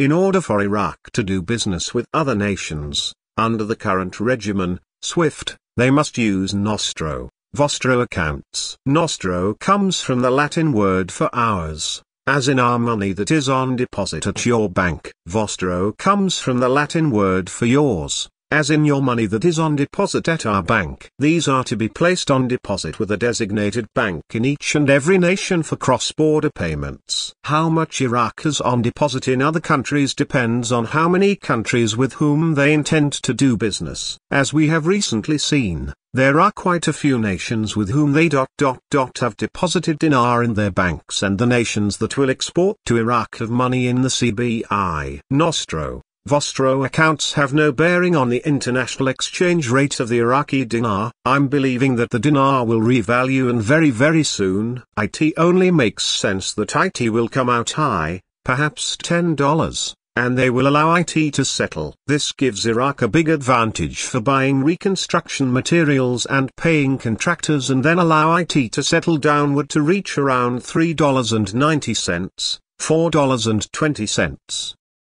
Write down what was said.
In order for Iraq to do business with other nations, under the current regimen, SWIFT, they must use Nostro, Vostro accounts. Nostro comes from the Latin word for ours, as in our money that is on deposit at your bank. Vostro comes from the Latin word for yours, as in your money that is on deposit at our bank. These are to be placed on deposit with a designated bank in each and every nation for cross-border payments. How much Iraq has on deposit in other countries depends on how many countries with whom they intend to do business. As we have recently seen, there are quite a few nations with whom they dot dot dot have deposited dinar in their banks and the nations that will export to Iraq have money in the CBI. Nostro Vostro accounts have no bearing on the international exchange rate of the Iraqi dinar. I'm believing that the dinar will revalue and very very soon. IT only makes sense that IT will come out high, perhaps $10, and they will allow IT to settle. This gives Iraq a big advantage for buying reconstruction materials and paying contractors and then allow IT to settle downward to reach around $3.90, $4.20.